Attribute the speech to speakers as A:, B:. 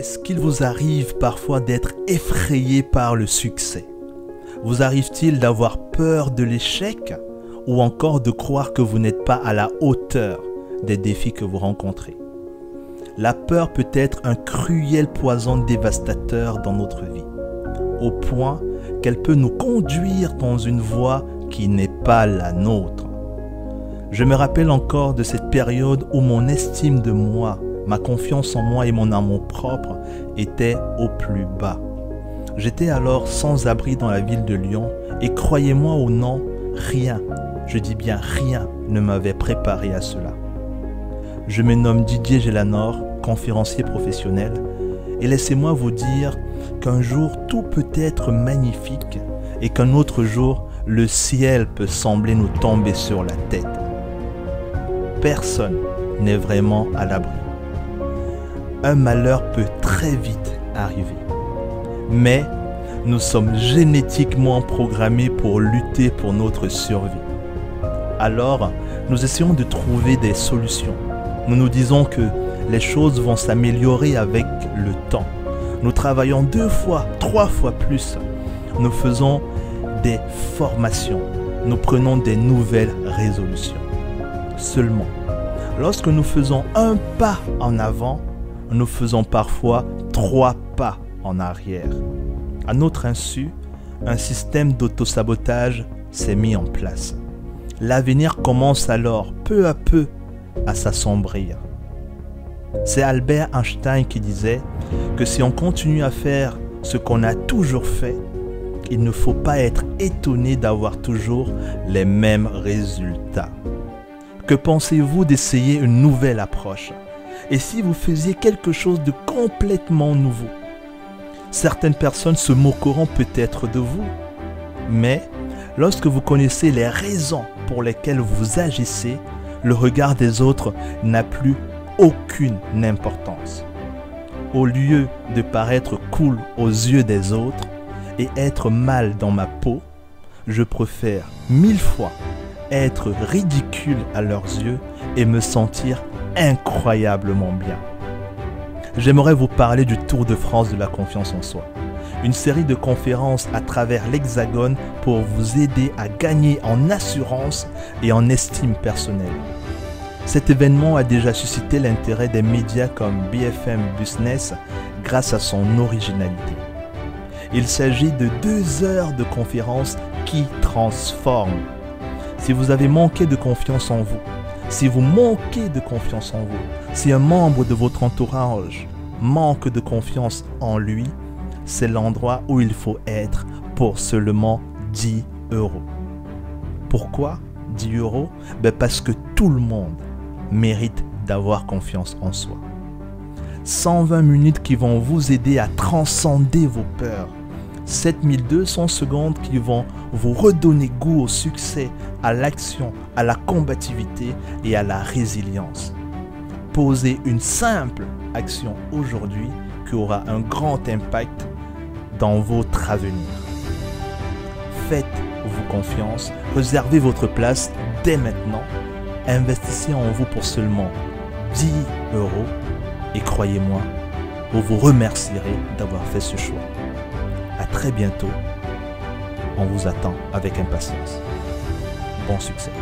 A: Est-ce qu'il vous arrive parfois d'être effrayé par le succès? Vous arrive-t-il d'avoir peur de l'échec? Ou encore de croire que vous n'êtes pas à la hauteur des défis que vous rencontrez? La peur peut être un cruel poison dévastateur dans notre vie, au point qu'elle peut nous conduire dans une voie qui n'est pas la nôtre. Je me rappelle encore de cette période où mon estime de moi Ma confiance en moi et mon amour propre étaient au plus bas. J'étais alors sans abri dans la ville de Lyon et croyez-moi ou non, rien, je dis bien rien, ne m'avait préparé à cela. Je me nomme Didier Gélanor, conférencier professionnel, et laissez-moi vous dire qu'un jour tout peut être magnifique et qu'un autre jour le ciel peut sembler nous tomber sur la tête. Personne n'est vraiment à l'abri un malheur peut très vite arriver. Mais nous sommes génétiquement programmés pour lutter pour notre survie. Alors, nous essayons de trouver des solutions. Nous nous disons que les choses vont s'améliorer avec le temps. Nous travaillons deux fois, trois fois plus. Nous faisons des formations. Nous prenons des nouvelles résolutions. Seulement, lorsque nous faisons un pas en avant, nous faisons parfois trois pas en arrière. À notre insu, un système d'autosabotage s'est mis en place. L'avenir commence alors peu à peu à s'assombrir. C'est Albert Einstein qui disait que si on continue à faire ce qu'on a toujours fait, il ne faut pas être étonné d'avoir toujours les mêmes résultats. Que pensez-vous d'essayer une nouvelle approche? Et si vous faisiez quelque chose de complètement nouveau? Certaines personnes se moqueront peut-être de vous, mais lorsque vous connaissez les raisons pour lesquelles vous agissez, le regard des autres n'a plus aucune importance. Au lieu de paraître cool aux yeux des autres et être mal dans ma peau, je préfère mille fois être ridicule à leurs yeux et me sentir incroyablement bien. J'aimerais vous parler du Tour de France de la confiance en soi. Une série de conférences à travers l'Hexagone pour vous aider à gagner en assurance et en estime personnelle. Cet événement a déjà suscité l'intérêt des médias comme BFM Business grâce à son originalité. Il s'agit de deux heures de conférences qui transforment. Si vous avez manqué de confiance en vous, si vous manquez de confiance en vous, si un membre de votre entourage manque de confiance en lui, c'est l'endroit où il faut être pour seulement 10 euros. Pourquoi 10 euros? Ben Parce que tout le monde mérite d'avoir confiance en soi. 120 minutes qui vont vous aider à transcender vos peurs, 7200 secondes qui vont vous redonner goût au succès, à l'action, à la combativité et à la résilience. Posez une simple action aujourd'hui qui aura un grand impact dans votre avenir. Faites-vous confiance, réservez votre place dès maintenant, investissez en vous pour seulement 10 euros et croyez-moi, vous vous remercierez d'avoir fait ce choix. Très bientôt. On vous attend avec impatience. Bon succès.